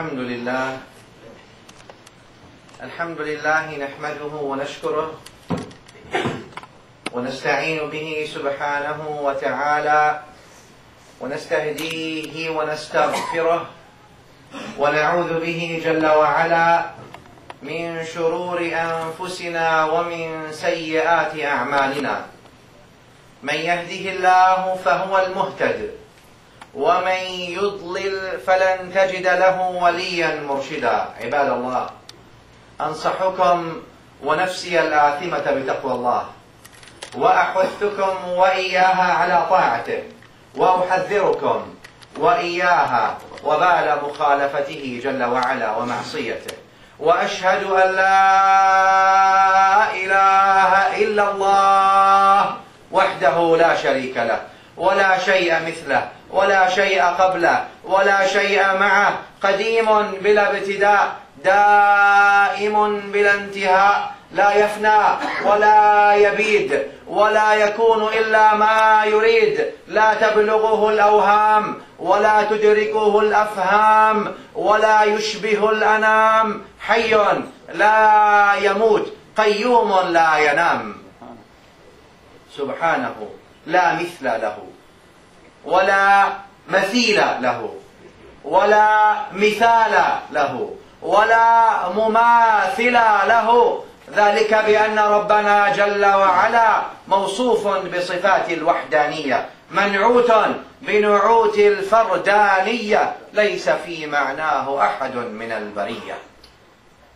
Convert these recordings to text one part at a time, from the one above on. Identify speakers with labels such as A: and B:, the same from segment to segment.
A: الحمد لله الحمد لله نحمده ونشكره ونستعين به سبحانه وتعالى ونستهديه ونستغفره ونعوذ به جل وعلا من شرور أنفسنا ومن سيئات أعمالنا. من يهده الله فهو المهتد ومن يضلل فلن تجد له وليا مرشدا. عباد الله أنصحكم ونفسي الآثمة بتقوى الله وأحثكم وإياها على طاعته وأحذركم وإياها وبال مخالفته جل وعلا ومعصيته وأشهد أن لا إله إلا الله وحده لا شريك له. ولا شيء مثله ولا شيء قبله ولا شيء معه. قديم بلا ابتداء دائم بلا انتهاء. لا يفنى ولا يبيد ولا يكون إلا ما يريد. لا تبلغه الأوهام ولا تدركه الأفهام ولا يشبه الأنام. حي لا يموت قيوم لا ينام. سبحانه لا مثل له. ولا مثيل له ولا مثال له ولا مماثل له. ذلك بأن ربنا جل وعلا موصوف بصفات الوحدانية منعوت بنعوت الفردانية ليس في معناه أحد من البرية.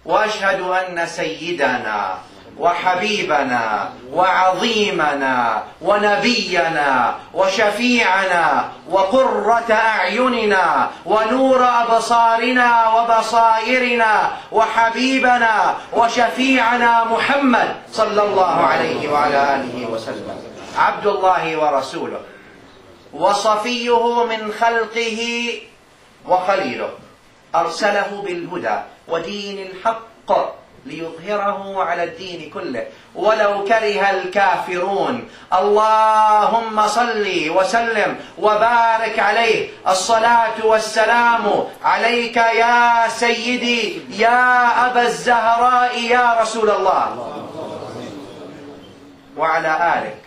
A: وأشهد أن سيدنا وحبيبنا وعظيمنا ونبينا وشفيعنا وقرة أعيننا ونور أبصارنا وبصائرنا وحبيبنا وشفيعنا محمد صلى الله عليه وعلى آله وسلم. عبد الله ورسوله. وصفيه من خلقه وخليله. أرسله بالهدى ودين الحق. ليظهره على الدين كله. ولو كره الكافرون. اللهم صل وسلم وبارك عليه. الصلاة والسلام عليك يا سيدي يا أبا الزهراء يا رسول الله. وعلى آلك.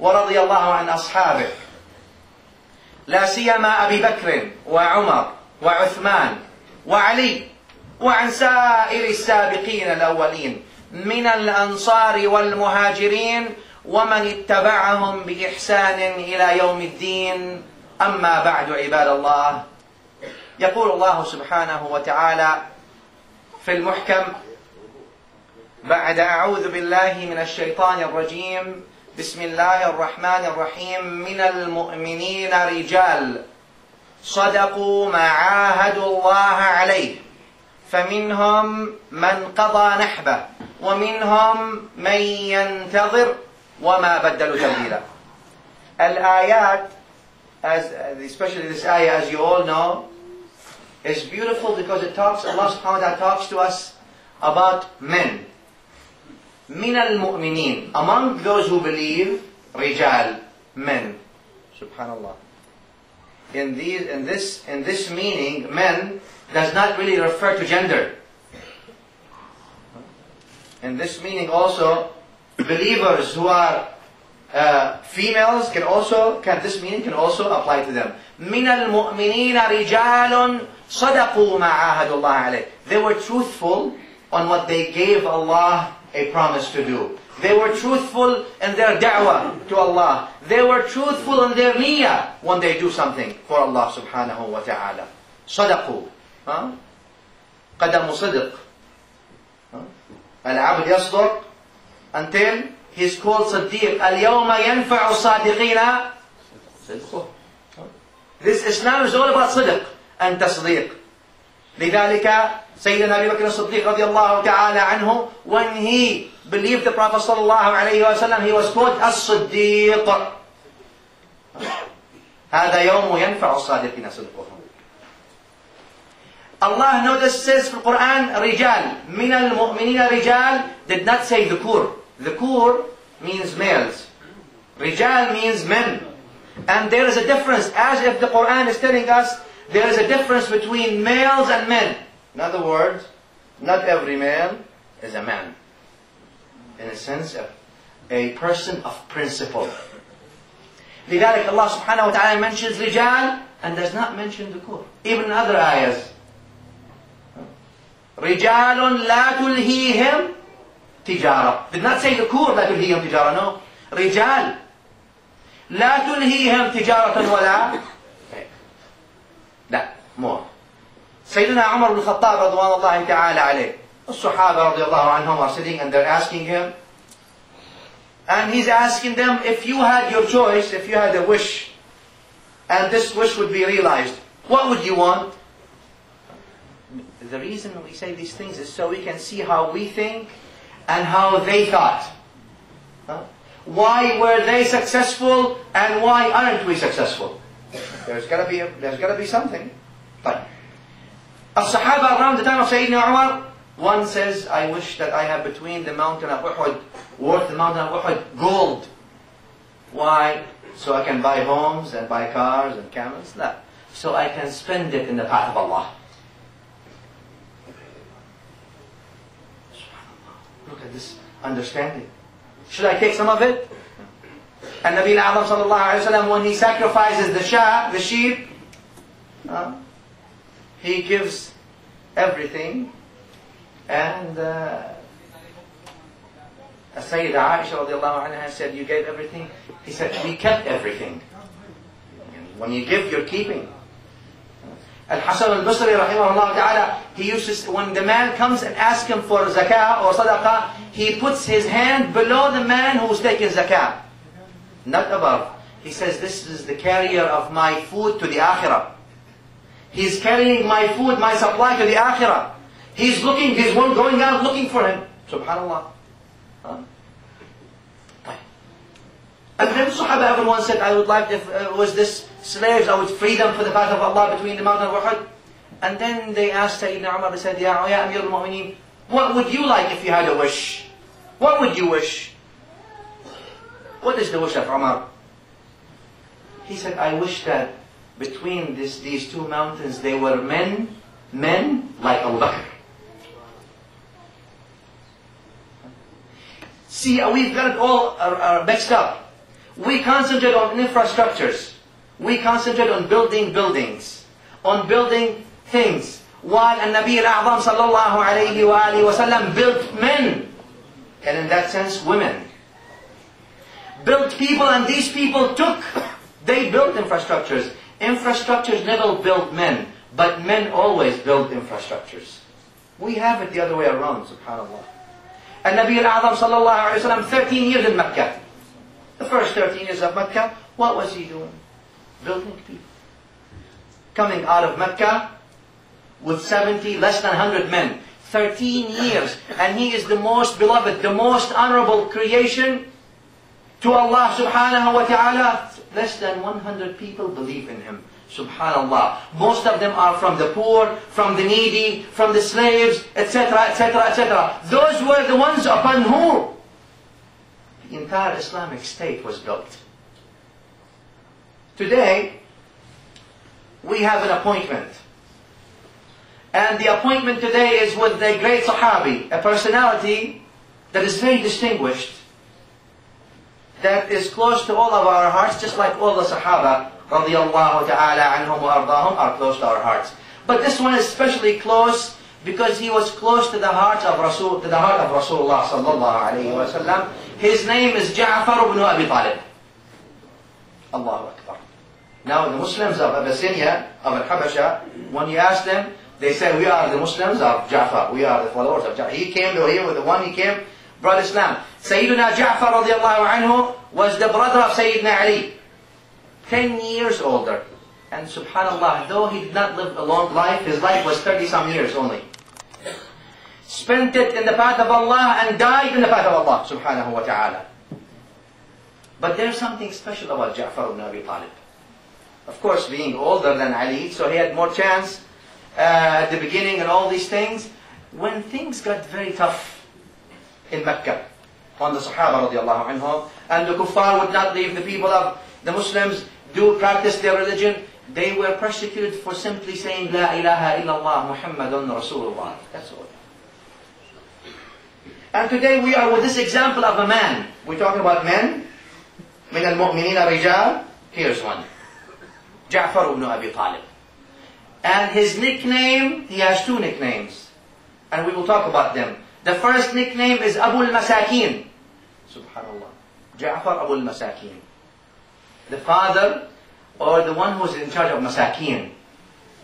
A: ورضي الله عن اصحابه لا سيما أبي بكر وعمر وعثمان وعلي. وعن سائر السابقين الأولين من الأنصار والمهاجرين ومن اتبعهم بإحسان إلى يوم الدين. أما بعد عباد الله يقول الله سبحانه وتعالى في المحكم بعد أعوذ بالله من الشيطان الرجيم بسم الله الرحمن الرحيم من المؤمنين رجال صدقوا ما عاهدوا الله عليه. فمنهم من قضى نحبه ومنهم من ينتظر وما بدلوا تبديلا الآيات as especially this ayah as you all know is beautiful because it talks Allah subhanahu wa ta'ala talks to us about men من المؤمنين among those who believe رجال men subhanallah in these in this in this meaning men does not really refer to gender. In this meaning also, believers who are uh, females can also, can this meaning can also apply to them. من المؤمنين رجال صدقوا ما عاهدوا الله عليه. They were truthful on what they gave Allah a promise to do. They were truthful in their da'wah to Allah. They were truthful in their niyyah when they do something for Allah subhanahu wa ta'ala. صدقوا ها؟ قدم صدق؟ العبد يصدق until he's called صديق. اليوم ينفع الصادقين صدقه. This Islam is all about صدق and تصديق. لذلك سيدنا أبي بكر الصديق رضي الله تعالى عنه when he believed the Prophet صلى الله عليه وسلم he was called الصديق. هذا يوم ينفع الصادقين صدقهم. Allah notice says في القرآن رجال من المؤمنين رجال did not say ذكور ذكور means males رجال means men and there is a difference as if the Quran is telling us There is a difference between males and men. In other words, not every male is a man. In a sense, a, a person of principle. لذلك Allah subhanahu wa ta'ala mentions رجال and does not mention ذكور. Even in other ayahs. رجال لا تلهيهم تجارة. Did not say ذكور لا تلهيهم تجارة. No. رجال لا تلهيهم تجارة ولا لا more سيدنا عمر بن الخطاب رضوان الله تعالى عليه الصحابة رضي الله عنهم are sitting and they're asking him and he's asking them if you had your choice if you had a wish and this wish would be realized what would you want the reason we say these things is so we can see how we think and how they thought. Huh? Why were they successful and why aren't we successful? There's got to be a, there's got to be something. But a Sahaba around the time of Sayyidina Umar, one says, "I wish that I had between the mountain of Uhud, worth the mountain of Uhud, gold. Why? So I can buy homes and buy cars and camels. No. So I can spend it in the path of Allah." Look at this understanding should I take some of it? And Nabi Al-Azam sallallahu alayhi wa when he sacrifices the shah, the sheep, uh, he gives everything. And uh, Sayyida Aisha radiallahu anha said, you gave everything? He said, we kept everything. When you give, you're keeping. Al-Hasan al-Basri rahimahullah ta'ala, he used to, when the man comes and asks him for zakah or sadaqah, he puts his hand below the man who's taking zakah. Not above. He says, this is the carrier of my food to the akhirah. He's carrying my food, my supply to the akhirah. He's looking, he's one going out looking for him. Subhanallah. Huh? And then Sahaba everyone said, I would like, if uh, was this slaves, I would free them for the path of Allah between the mountain of Uhud. And then they asked Sayyidina Umar, they said, Ya, ya Amir al-Mu'mineen, what would you like if you had a wish? What would you wish? What is the wish of Umar? He said, I wish that between this, these two mountains they were men, men like Abu Bakr. See, we've got it all uh, uh, mixed up. We concentrate on infrastructures. We concentrate on building buildings, on building things. While Nabi al-A'zam sallallahu alayhi wa alayhi wa sallam built men, and in that sense women. Built people and these people took, they built infrastructures. Infrastructures never built men, but men always build infrastructures. We have it the other way around, subhanAllah. And Nabi al-A'zam sallallahu alayhi wa sallam, 13 years in Mecca. The first 13 years of Mecca, what was he doing? Building people. Coming out of Mecca with 70, less than 100 men. 13 years. And he is the most beloved, the most honorable creation to Allah subhanahu wa ta'ala. Less than 100 people believe in him. Subhanallah. Most of them are from the poor, from the needy, from the slaves, etc., etc., etc. Those were the ones upon whom entire Islamic State was built. Today, we have an appointment. And the appointment today is with the great Sahabi, a personality that is very distinguished, that is close to all of our hearts, just like all the Sahaba, radiallahu ta'ala anhum wa are close to our hearts. But this one is especially close because he was close to the heart of Rasul, to the heart of Rasulullah sallallahu alayhi wa sallam. His name is Ja'far ibn Abi Talib. Allahu Akbar. Now the Muslims of Abyssinia, of Al-Habasha, when you ask them, they say, we are the Muslims of Ja'far. We are the followers of Ja'far. He came to here with the one he came, brought Islam. Sayyidina Ja'far anhu was the brother of Sayyidina Ali. Ten years older. And subhanAllah, though he did not live a long life, his life was 30 some years only. Spent it in the path of Allah and died in the path of Allah subhanahu wa ta'ala. But there's something special about Ja'far ibn Abi Talib. Of course, being older than Ali, so he had more chance uh, at the beginning and all these things. When things got very tough in Mecca, on the Sahaba radiallahu anhum, and the kuffar would not leave the people of the Muslims do practice their religion, They were persecuted for simply saying La ilaha illallah Muhammadun Rasulullah. That's all. And today we are with this example of a man. We're talking about men. من المؤمنين رجال. Here's one. Ja'far ibn Abi Talib. And his nickname, he has two nicknames. And we will talk about them. The first nickname is Abu al-Masakin. Subhanallah. Ja'far Abu al-Masakin. The father or the one who's in charge of Masakin.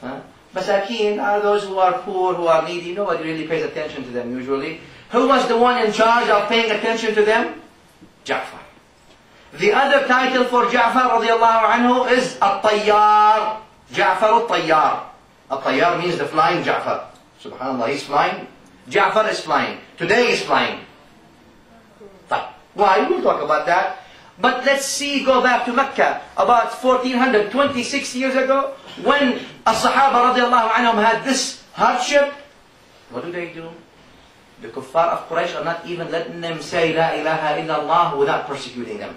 A: Huh? Masakin are those who are poor, who are needy. Nobody really pays attention to them usually. Who was the one in charge of paying attention to them? Ja'far. The other title for Ja'far radiallahu anhu is At-Tayyar. Ja'far At-Tayyar. At-Tayyar means the flying Ja'far. Subhanallah, he's flying. Ja'far is flying. Today he's flying. Why? We'll talk about that. But let's see, go back to Mecca about 1426 years ago when a Sahaba radiallahu anhum had this hardship. What do they do? The kuffar of Quraysh are not even letting them say La ilaha illallah without persecuting them.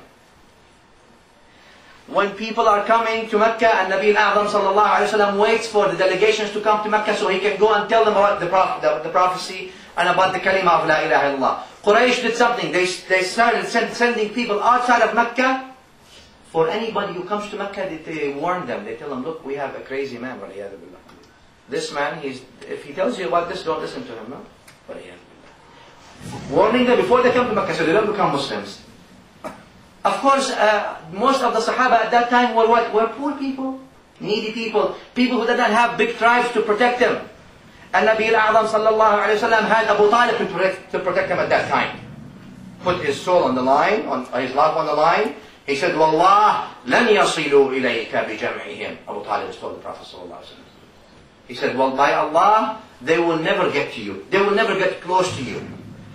A: When people are coming to Mecca and Nabi al-A'zam sallallahu alayhi wa waits for the delegations to come to Mecca so he can go and tell them about the, prof- the, the prophecy and about the kalima of La ilaha illallah. Quraysh did something. They, they started send, sending people outside of Mecca. For anybody who comes to Mecca, they, they warn them. They tell them, look, we have a crazy man. This man, he's, if he tells you about this, don't listen to him. No? Warning them before they come to Mecca so they don't become Muslims. Of course, uh, most of the Sahaba at that time were what? Were poor people, needy people, people who did not have big tribes to protect them. And Nabi al-A'zam sallallahu alayhi wa had Abu Talib to protect, to protect him at that time. Put his soul on the line, on his life on the line. He said, Wallah, لن يصلوا إليك بجمعهم. Abu Talib told the Prophet sallallahu alayhi wa He said, well, by Allah, they will never get to you. They will never get close to you.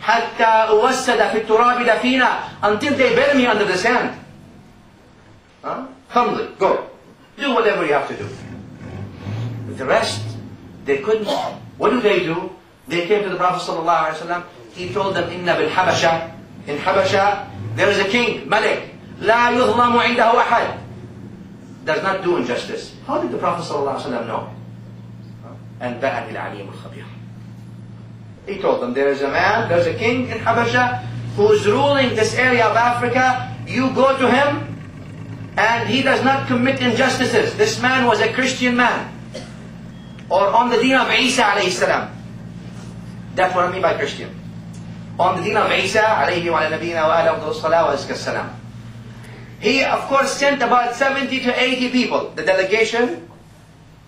A: حتى أوسد في التراب دفينا until they bury me under the sand. Huh? Humbly, go. Do whatever you have to do. With the rest, they couldn't. What do they do? They came to the Prophet ﷺ. He told them, إن بالحبشة In Habasha, there is a king, Malik. لا يظلم عنده أحد. Does not do injustice. How did the Prophet ﷺ know? And بأن العليم الخبير. He told them, there is a man, there's a king in Habasha who's ruling this area of Africa. You go to him and he does not commit injustices. This man was a Christian man. Or on the deen of Isa alayhi salam. That's what I mean by Christian. On the deen of Isa alayhi wa nabiyina wa ala salam. He of course sent about 70 to 80 people. The delegation,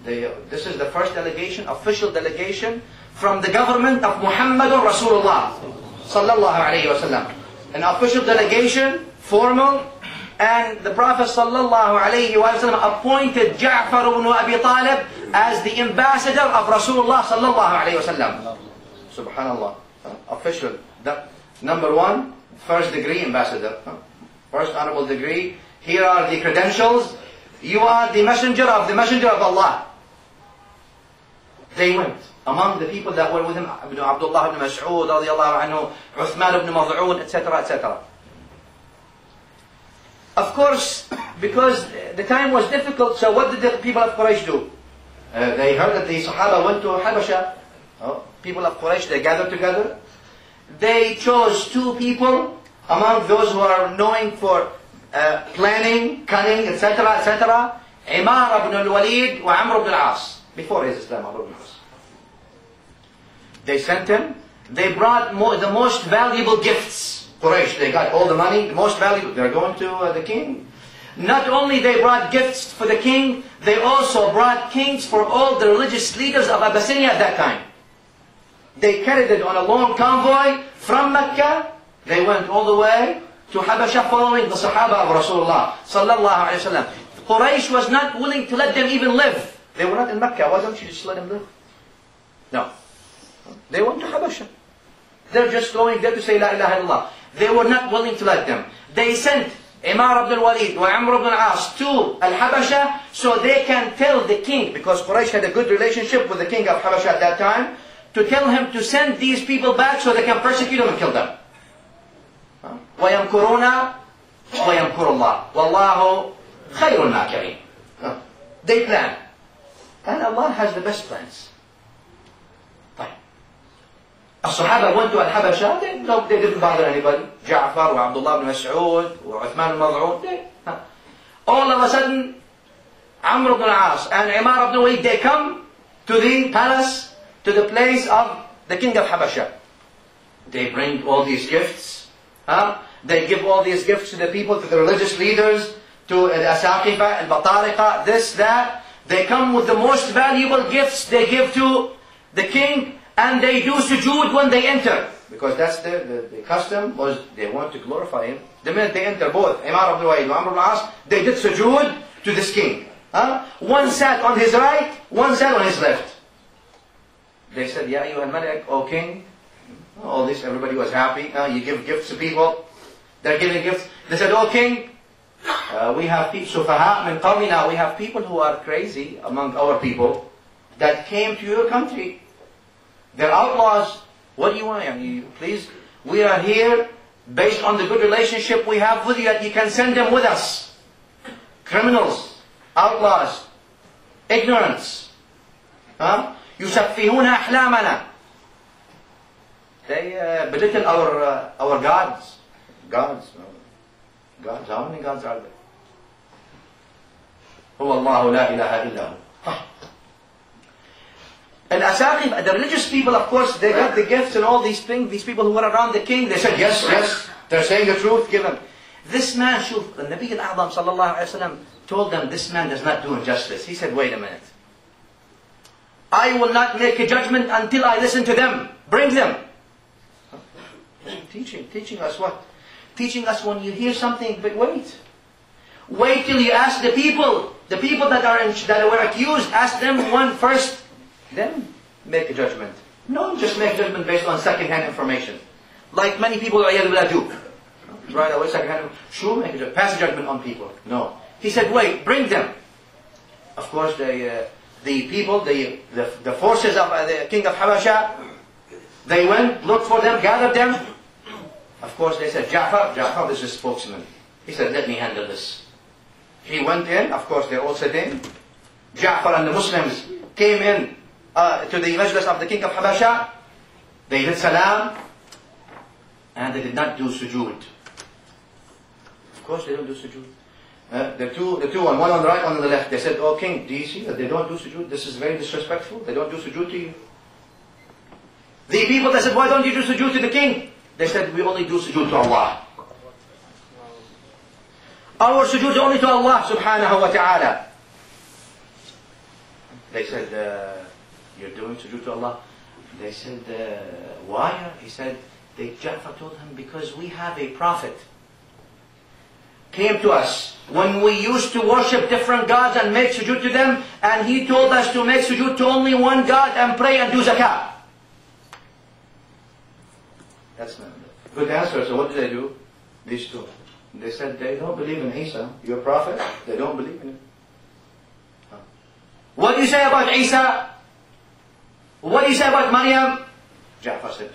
A: the, this is the first delegation, official delegation from the government of Muhammadun Rasulullah sallallahu alayhi wasallam. An official delegation, formal, and the Prophet sallallahu alayhi wasallam appointed Ja'far ibn Abi Talib as the ambassador of Rasulullah sallallahu alayhi wasallam. Subhanallah. Official. Number one, first degree ambassador. First honorable degree. Here are the credentials. You are the messenger of the messenger of Allah. They went among the people that were with him, Ibn Abdullah ibn Mas'ud, radiallahu anhu, Uthman ibn Mad'un, etc., etc. Of course, because the time was difficult, so what did the people of Quraysh do? Uh, they heard that the Sahaba went to Habasha. Oh, people of Quraysh, they gathered together. They chose two people among those who are knowing for uh, planning, cunning, etc., etc. Imar ibn al-Walid wa Amr ibn al-As. Before his Islam, Amr ibn al-As. They sent him. They brought more, the most valuable gifts. Quraysh, they got all the money, the most valuable. They're going to uh, the king. Not only they brought gifts for the king, they also brought kings for all the religious leaders of Abyssinia at that time. They carried it on a long convoy from Mecca. They went all the way to Habasha following the Sahaba of Rasulullah sallallahu alaihi wasallam. Quraysh was not willing to let them even live. They were not in Mecca. Why don't you just let them live? No. They went to Habasha. They're just going there to say La ilaha illallah. They were not willing to let them. They sent Imar Abdul Walid wa Amr ibn al-As to Al-Habasha so they can tell the king, because Quraysh had a good relationship with the king of Habasha at that time, to tell him to send these people back so they can persecute them and kill them. وَيَمْكُرُونَ وَيَمْكُرُ اللَّهُ وَاللَّهُ خَيْرُ الْمَاكِرِينَ They plan. And Allah has the best plans. طيب. الصحابة went to Al-Habasha, they, no, they didn't bother anybody. Ja'far, Abdullah ibn Mas'ud, Uthman al-Mad'un, they, huh. all of a sudden, Amr ibn al-As and Imar ibn Walid, they come to the palace, to the place of the king of Habasha. They bring all these gifts. Huh? They give all these gifts to the people, to the religious leaders, to al-Asaqifa, al-Batariqa, this, that. they come with the most valuable gifts they give to the king, and they do sujood when they enter. Because that's the, the, the custom was they want to glorify him. The minute they enter, both Imar ibn Wa'id and Amr ibn As, they did sujood to this king. Huh? One sat on his right, one sat on his left. They said, Ya ayyuhal malik, O king, all this, everybody was happy. Uh, you give gifts to people. They're giving gifts. They said, Oh king, uh, we have people, sufaha min qawmina, we have people who are crazy among our people that came to your country. They're outlaws. What do you want? I mean, please, we are here based on the good relationship we have with you that you can send them with us. Criminals, outlaws, ignorance. Huh? يسفهون أحلامنا. They uh, belittle our, uh, our gods. Gods. Gods. How many gods are there? هو الله لا إله إلا هو. And Asaqib, the religious people, of course, they got the gifts and all these things. These people who were around the king, they said, yes, yes, they're saying the truth, give them. This man, shuf, the Nabi al-A'zam sallallahu alayhi wa told them, this man does not do injustice. He said, wait a minute. I will not make a judgment until I listen to them. Bring them. Teaching, teaching us what? Teaching us when you hear something, but wait. Wait till you ask the people, the people that are in, that were accused, ask them one first, then make a judgment. Don't just make a judgment based on second-hand information. Like many people do. Right away, second-hand, sure, make a judgment, pass a judgment on people. No. He said, wait, bring them. Of course, they, uh, the people, the, the, the forces of uh, the king of Habasha, they went, looked for them, gathered them. Of course, they said, Ja'far, Ja'far is the spokesman. He said, let me handle this. He went in, of course, they all sat in. Ja'far and the Muslims came in uh, to the majlis of the king of Habasha. They did salam, and they did not do sujood. Of course, they don't do sujood. Uh, the two, the two, one, one on the right, one on the left. They said, "Oh King, do you see that they don't do sujood? This is very disrespectful. They don't do sujood to you." The people they said, "Why don't you do sujood to the king?" They said, "We only do sujood to Allah." Our sujood only to Allah subhanahu wa ta'ala. They said, uh, you're doing sujood to Allah? They said, uh, why? He said, they, Ja'far told him, because we have a prophet came to us when we used to worship different gods and make sujood to them, and he told us to make sujood to only one God and pray and do zakah. That's not a good answer. So what did they do? These two. They said they don't believe in Isa, your prophet. They don't believe in him. What do you say about Isa? What do you say about Maryam? Ja'far said,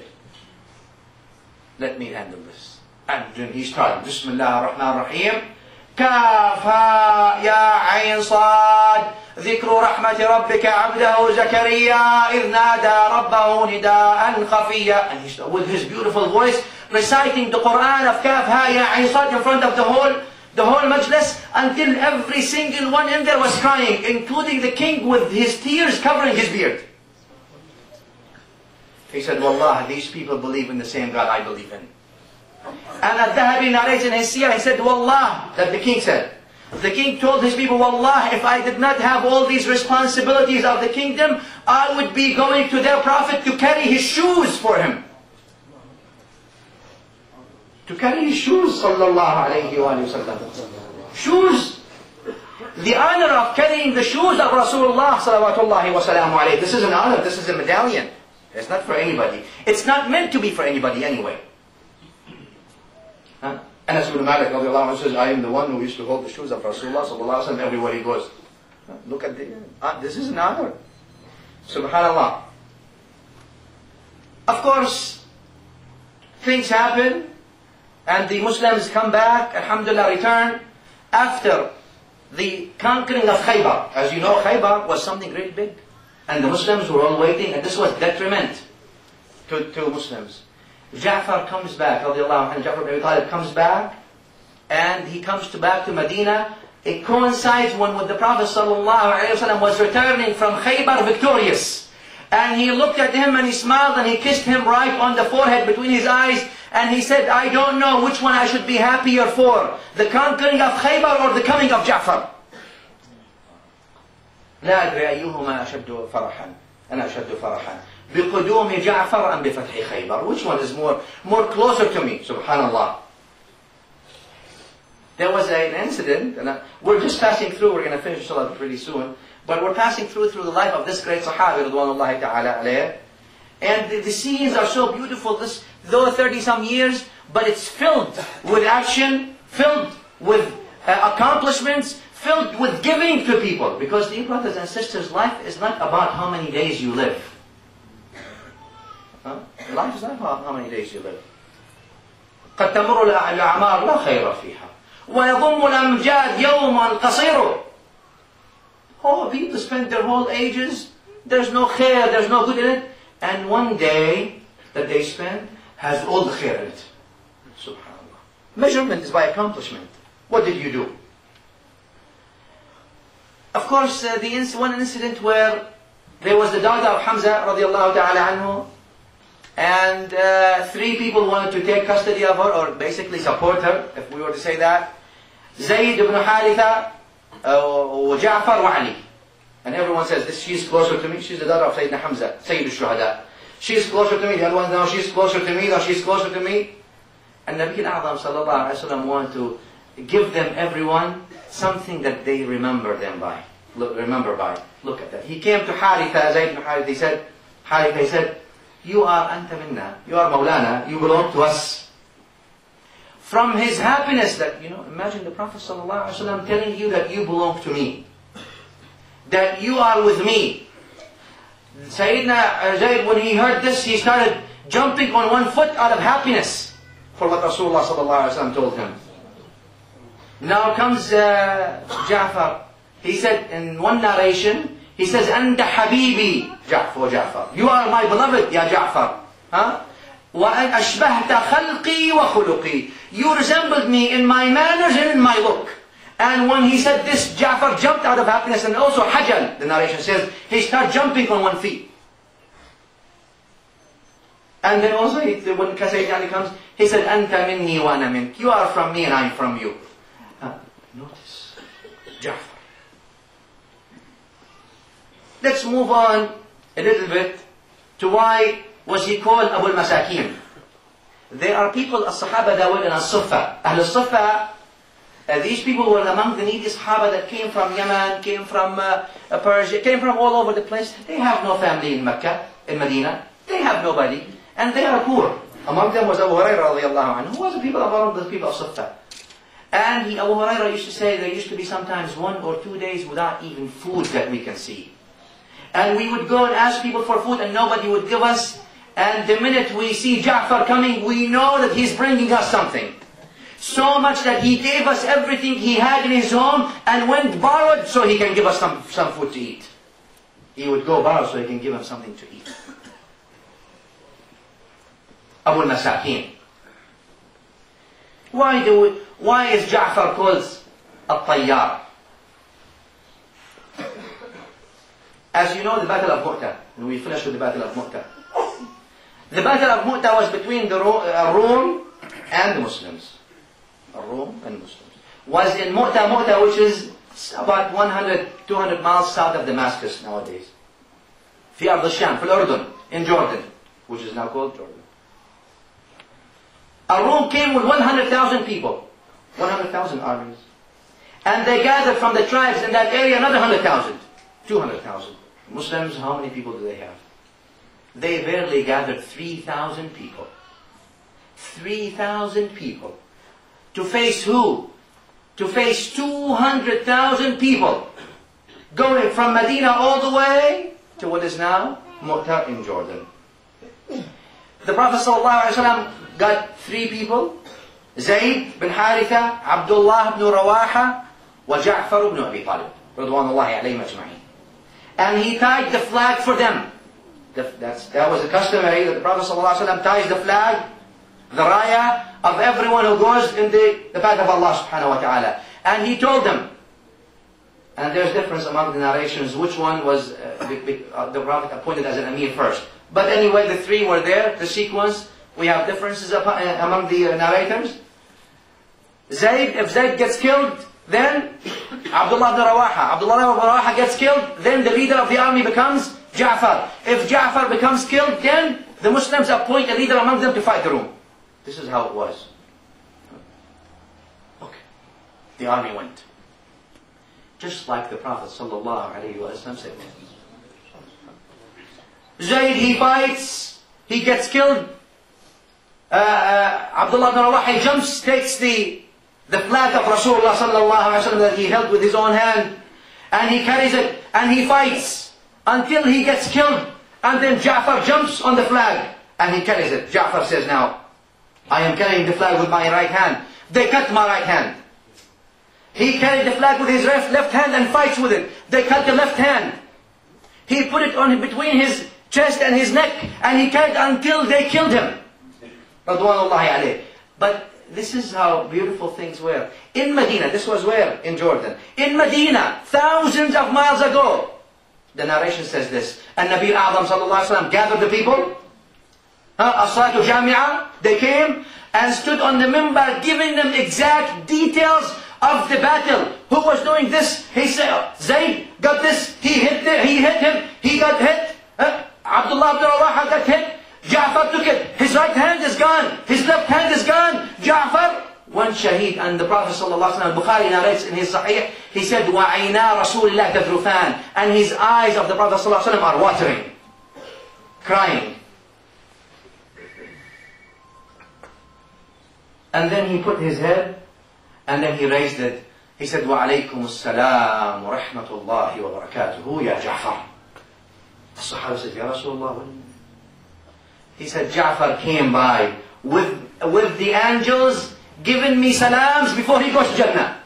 A: let me handle this. And then he started, Bismillah ar-Rahman ar-Rahim. كافها يا عين صاد ذكر رحمة ربك عبده زكريا إذ نادى ربه نداء خفيا and he with his beautiful voice reciting the Quran of كافها يا عين صاد in front of the whole the whole majlis until every single one in there was crying including the king with his tears covering his beard he said Wallah these people believe in the same God I believe in and Al-Dhahabi narrates in his seerah, he said, Wallah, that the king said. The king told his people, Wallah, if I did not have all these responsibilities of the kingdom, I would be going to their prophet to carry his shoes for him. To carry his shoes, sallallahu alayhi wa sallam. Shoes. The honor of carrying the shoes of Rasulullah sallallahu wa alayhi. This is an honor, this is a medallion. It's not for anybody. It's not meant to be for anybody anyway. Huh? Anas ibn Malik anhu says, I am the one who used to hold the shoes of Rasulullah everywhere he goes. Look at this. uh, this is an honor. Subhanallah. Of course, things happen, and the Muslims come back, alhamdulillah, return, after the conquering of Khaybar. As you know, Khaybar was something really big. And the Muslims were all waiting, and this was detriment to, to Muslims. Ja'far comes back, radiallahu anhu, Ja'far ibn Abi Talib comes back, and he comes to back to Medina. It coincides when with the Prophet ﷺ was returning from Khaybar victorious. And he looked at him and he smiled and he kissed him right on the forehead between his eyes. And he said, I don't know which one I should be happier for. The conquering of Khaybar or the coming of Ja'far. لا أدري أيهما أشد فرحا أنا أشد فرحا بقدوم جعفر أم بفتح خيبر which one is more more closer to me سبحان الله there was an incident and I, we're just passing through we're going to finish inshallah pretty soon but we're passing through through the life of this great Sahabi رضوان ta'ala alayh and the, the scenes are so beautiful this though 30 some years but it's filled with action filled with uh, accomplishments filled with giving to people. Because, dear brothers and sisters, life is not about how many days you live. Not about how many days. قد تمر الأعمار لا خير فيها ويضم الأمجاد يوما قصير Oh, people spend their whole ages, there's no khair, there's no good in it, and one day that they spend has all the khair in it. Subhanallah. Measurement is by accomplishment. What did you do? Of course, uh, the inc- one incident where there was the daughter of Hamza radiallahu ta'ala anhu, and uh, three people wanted to take custody of her, or basically support her, if we were to say that. Zayd ibn Haritha, uh, Ja'far Ali. And everyone says, this, she's closer to me, she's the daughter of Sayyidina Hamza, Sayyid al-Shuhada. She's closer to me, the other one, no, she's closer to me, no, she's closer to me. And Nabi al-A'zam sallallahu alayhi wa wanted to give them, everyone, something that they remember them by. Look, remember by. Look at that. He came to Haritha, Zayd ibn Haritha, he said, Haritha, he said, you are anta minna, you are Maulana, you belong to us. From his happiness that, you know, imagine the Prophet ﷺ telling you that you belong to me. That you are with me. Sayyidina Zayd, when he heard this, he started jumping on one foot out of happiness for what Rasulullah ﷺ told him. Now comes uh, Ja'far. He said in one narration, he says, أنت حبيبي جعفر جعفر. You are my beloved, يا جعفر. Huh? وأن أشبهت خلقي وخلقي. You resembled me in my manners and in my look. And when he said this, Ja'far jumped out of happiness and also hajal, the narration says, he started jumping on one feet. And then also, he, when Sayyid Ali comes, he said, أنت مني وأنا منك. You are from me and I'm from you. Uh, notice, Ja'far. Let's move on a little bit to why was he called Abu al-Masakin. There are people, as-Sahaba Dawud and as-Sufa. Ahl al-Sufa, uh, these people were among the needy Sahaba that came from Yemen, came from uh, Persia, came from all over the place. They have no family in Mecca, in Medina. They have nobody. And they are poor. Among them was Abu Hurairah radiallahu who was the people among the people of Sufa. And he, Abu Hurairah used to say there used to be sometimes one or two days without even food that we can see. And we would go and ask people for food and nobody would give us. And the minute we see Ja'far coming, we know that he's bringing us something. So much that he gave us everything he had in his home and went borrowed so he can give us some, some food to eat. He would go borrow so he can give him something to eat. Abu Masakin. Why do why is Ja'far called a tayyar? As you know, the Battle of Mu'tah, and we finished with the Battle of Mu'tah. The Battle of Mu'tah was between the uh, Rome and the Muslims. Rome and Muslims. Was in Mu'tah, Mu'tah, which is about 100, 200 miles south of Damascus nowadays. في أرض الشام, في الأردن, in Jordan, which is now called Jordan. Rome came with 100,000 people, 100,000 armies. And they gathered from the tribes in that area another 100,000, 200,000. Muslims, how many people do they have? They barely gathered 3,000 people. 3,000 people. To face who? To face 200,000 people. Going from Medina all the way to what is now Mu'tah in Jordan. The Prophet ﷺ got three people. Zayd bin Haritha, Abdullah ibn Rawaha, وجعفر بن أبي طالب رضوان الله عليهم أجمعين and he tied the flag for them. The, that was a customary that the Prophet ﷺ ties the flag the raya of everyone who goes in the, the path of Allah subhanahu wa ta'ala. And he told them. And there's difference among the narrations which one was uh, the, uh, the Prophet appointed as an Amir first. But anyway the three were there the sequence. We have differences uh, among the narrators. Zayd, if Zayd gets killed, then Abdullah ibn Rawaha. Abdullah ibn Rawaha gets killed, then the leader of the army becomes Ja'far. If Ja'far becomes killed, then the Muslims appoint a leader among them to fight the Rum. This is how it was. Okay. The army went. Just like the Prophet sallallahu wasallam said. Zayd, he fights, he gets killed. Uh, uh, Abdullah ibn Rawaha, he jumps, takes the the flag of Rasulullah sallallahu alaihi wasallam that he held with his own hand, and he carries it and he fights until he gets killed, and then Ja'far jumps on the flag and he carries it. Ja'far says, "Now, I am carrying the flag with my right hand. They cut my right hand." He carried the flag with his left, hand and fights with it. They cut the left hand. He put it on between his chest and his neck, and he carried until they killed him. But this is how beautiful things were. In Medina, this was where? In Jordan. In Medina, thousands of miles ago, the narration says this, and Nabi Adam sallallahu wasallam gathered the people, As-salatu jami'ah, they came and stood on the mimbar giving them exact details of the battle. Who was doing this? He said, Zayd got this, he hit, the, he hit him, he got hit, huh? Abdullah ibn Rawaha got hit, Ja'far took it. His right hand is gone. His left hand is gone. Ja'far, one shaheed. And the Prophet ﷺ, Bukhari narrates in his Sahih, he said, وَعَيْنَا رَسُولِ اللَّهِ تَذْرُفَانِ And his eyes of the Prophet ﷺ are watering, crying. And then he put his head, and then he raised it. He said, وَعَلَيْكُمُ السَّلَامُ وَرَحْمَةُ اللَّهِ وَبَرَكَاتُهُ يَا جَعْفَرُ The Sahaba said, Ya Rasulullah, he said, Ja'far came by with, with the angels giving me salams before he goes to Jannah.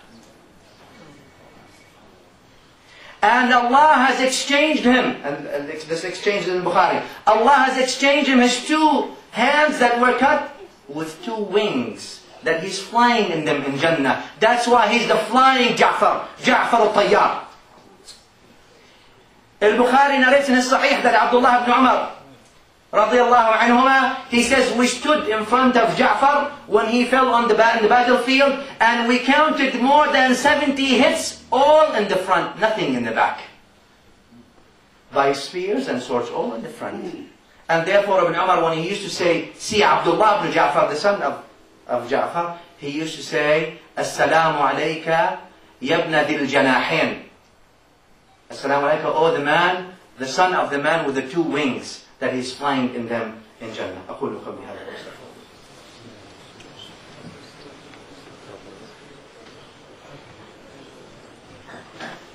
A: And Allah has exchanged him, and this exchange is in Bukhari, Allah has exchanged him his two hands that were cut with two wings that he's flying in them in Jannah. That's why he's the flying Ja'far, Ja'far al-Tayyar. Al-Bukhari narrates in his Sahih that Abdullah ibn Umar radiallahu anhuma, he says, we stood in front of Ja'far when he fell on the, in the battlefield and we counted more than 70 hits all in the front, nothing in the back. By spears and swords, all in the front. And therefore Ibn Umar, when he used to say, see Abdullah ibn Ja'far, the son of, of Ja'far, he used to say, Assalamu alayka yabna dil janahin. Assalamu alayka, oh the man, the son of the man with the two wings that he's flying in them in Jannah. أقول قولي هذا وأستغفر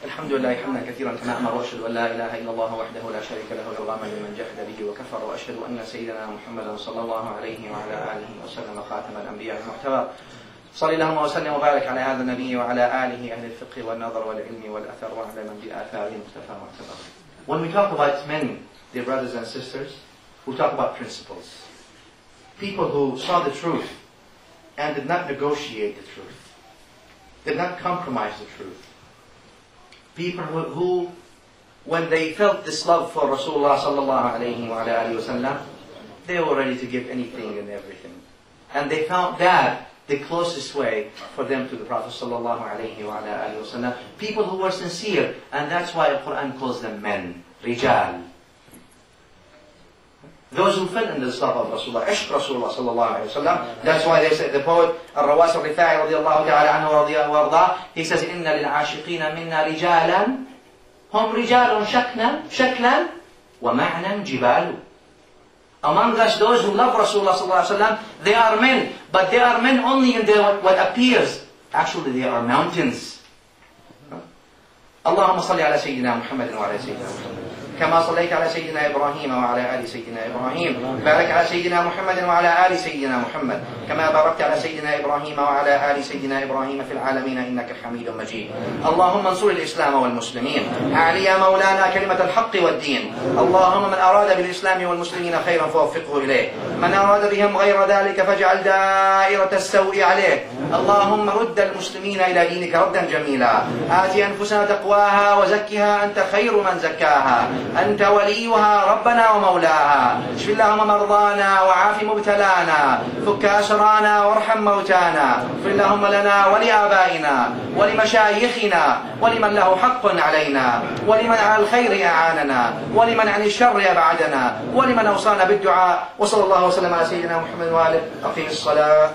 A: الحمد لله حمدا كثيرا كما أمر وأشهد أن لا إله إلا الله وحده لا شريك له العظام لمن جحد به وكفر وأشهد أن سيدنا محمدا صلى الله عليه وعلى آله وسلم خاتم الأنبياء المعتبر صلى اللهم وسلم وبارك على هذا النبي وعلى آله أهل الفقه والنظر والعلم والأثر وعلى من باثاره مختفى معتبر. When we talk about men dear brothers and sisters, who talk about principles. People who saw the truth and did not negotiate the truth, did not compromise the truth. People who, who when they felt this love for Rasulullah sallallahu they were ready to give anything and everything. And they found that the closest way for them to the Prophet sallallahu alayhi wa sallam. People who were sincere, and that's why the Quran calls them men, rijal. Those who fell in the love of Rasulullah, عشق Rasulullah sallallahu alayhi wa That's why they say, the poet, الرواس الرفاعي رضي الله تعالى عنه وارضاه, he says, إن للعاشقين منا رجالا هم رجال شكلا شكلا ومعنى جبال Among us, those who love Rasulullah sallallahu alayhi wa they are men, but they are men only in their, what, what appears. Actually, they are mountains. اللهم صل على سيدنا محمد وعلى سيدنا محمد كما صليت على سيدنا إبراهيم وعلى آل سيدنا إبراهيم. بارك على سيدنا محمد وعلى آل سيدنا محمد. كما باركت على سيدنا إبراهيم وعلى آل سيدنا إبراهيم في العالمين إنك حميد مجيد. اللهم انصر الإسلام والمسلمين. أعلي يا مولانا كلمة الحق والدين. اللهم من أراد بالإسلام والمسلمين خيرا فوفقه إليه. من أراد بهم غير ذلك فاجعل دائرة السوء عليه. اللهم رد المسلمين إلى دينك ردا جميلا. آت أنفسنا تقواها وزكها أنت خير من زكاها. أنت وليها ربنا ومولاها. اشف اللهم مرضانا وعاف مبتلانا. فك أسرانا وارحم موتانا. اغفر اللهم لنا ولآبائنا ولمشايخنا ولمن له حق علينا ولمن على الخير أعاننا ولمن عن الشر أبعدنا ولمن أوصانا بالدعاء. وصلى الله وسلم على سيدنا محمد وآله. أقيم الصلاة.